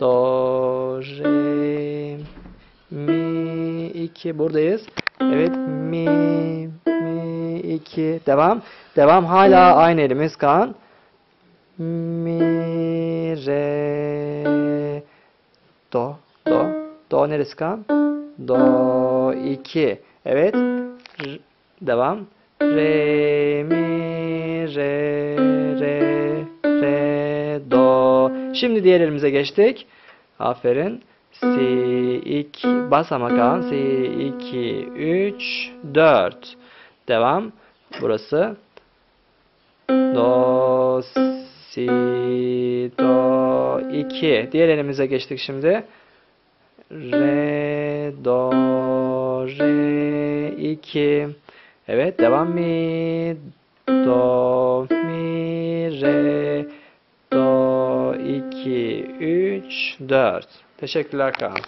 Do, re, mi, iki. Buradayız. Evet. Mi, mi, iki. Devam. Devam. Hala aynı elimiz Kaan. Mi, re, do, do. Do neresi Kaan? Do, iki. Evet. R- devam. Re, mi, re, re. Şimdi diğer elimize geçtik. Aferin. Si, iki, bas ama Kaan. Si, iki, üç, dört. Devam. Burası. Do, si, do, iki. Diğer elimize geçtik şimdi. Re, do, re, iki. Evet, devam mi, do, mi, re, do, iki, üç, dört. Teşekkürler Kaan.